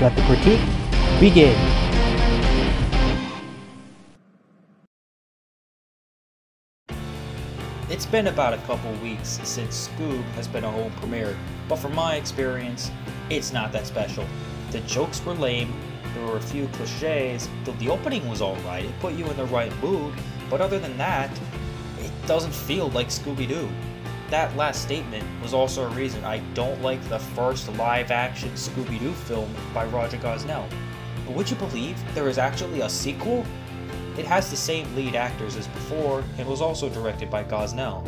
Let the critique begin. It's been about a couple weeks since Scoob has been a home premiere, but from my experience, it's not that special. The jokes were lame, there were a few cliches, though the opening was alright, it put you in the right mood, but other than that, it doesn't feel like Scooby-Doo. That last statement was also a reason I don't like the first live-action Scooby-Doo film by Raja Gosnell. But would you believe there is actually a sequel? It has the same lead actors as before and was also directed by Gosnell.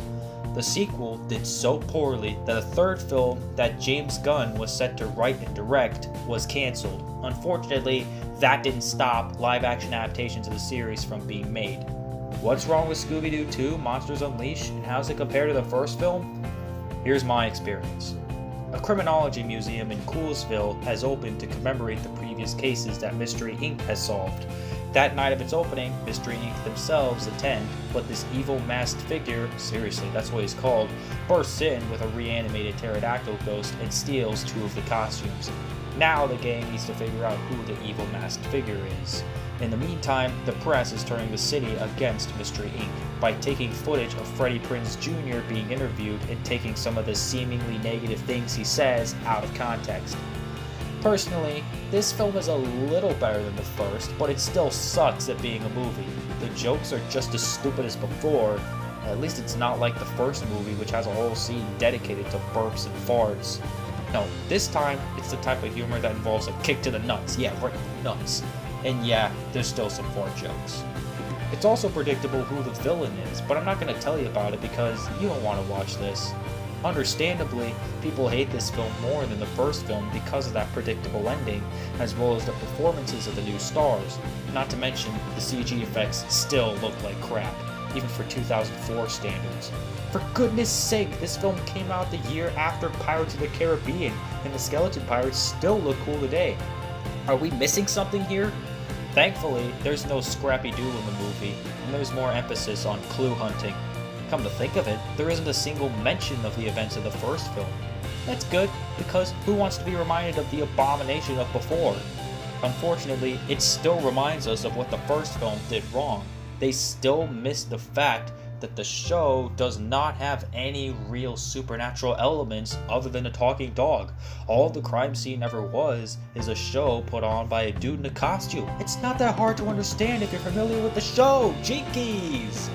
The sequel did so poorly that a third film that James Gunn was set to write and direct was cancelled. Unfortunately, that didn't stop live action adaptations of the series from being made. What's wrong with Scooby Doo 2 Monsters Unleashed and how does it compare to the first film? Here's my experience. A criminology museum in Coolsville has opened to commemorate the previous cases that Mystery Inc. has solved. That night of its opening, Mystery Inc. themselves attend, but this evil masked figure, seriously, that's what he's called, bursts in with a reanimated pterodactyl ghost and steals two of the costumes. Now the gang needs to figure out who the evil masked figure is. In the meantime, the press is turning the city against Mystery Inc. by taking footage of Freddie Prinze Jr. being interviewed and taking some of the seemingly negative things he says out of context. Personally, this film is a little better than the first, but it still sucks at being a movie. The jokes are just as stupid as before, at least it's not like the first movie, which has a whole scene dedicated to burps and farts. No, this time, it's the type of humor that involves a kick to the nuts. Yeah, right, nuts. And yeah, there's still some fart jokes. It's also predictable who the villain is, but I'm not going to tell you about it because you don't want to watch this. Understandably, people hate this film more than the first film because of that predictable ending, as well as the performances of the new stars. Not to mention, the CG effects still look like crap, even for 2004 standards. For goodness sake, this film came out the year after Pirates of the Caribbean, and the Skeleton Pirates still look cool today. Are we missing something here? Thankfully, there's no Scrappy Doo in the movie, and there's more emphasis on clue hunting. Come to think of it, there isn't a single mention of the events of the first film. That's good, because who wants to be reminded of the abomination of before? Unfortunately, it still reminds us of what the first film did wrong. They still miss the fact that the show does not have any real supernatural elements other than a talking dog. All the crime scene ever was is a show put on by a dude in a costume. It's not that hard to understand if you're familiar with the show. Jinkies!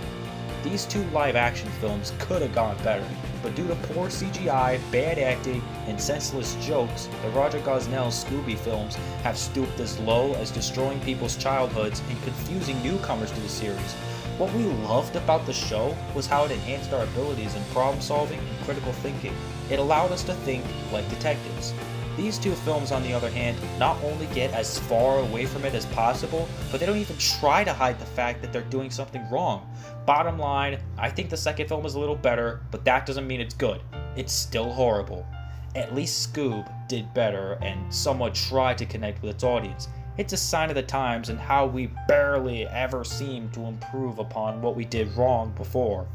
These two live action films could have gone better, but due to poor CGI, bad acting, and senseless jokes, the Raja Gosnell Scooby films have stooped as low as destroying people's childhoods and confusing newcomers to the series. What we loved about the show was how it enhanced our abilities in problem solving and critical thinking. It allowed us to think like detectives. These two films, on the other hand, not only get as far away from it as possible, but they don't even try to hide the fact that they're doing something wrong. Bottom line, I think the second film is a little better, but that doesn't mean it's good. It's still horrible. At least Scoob did better and somewhat tried to connect with its audience. It's a sign of the times and how we barely ever seem to improve upon what we did wrong before.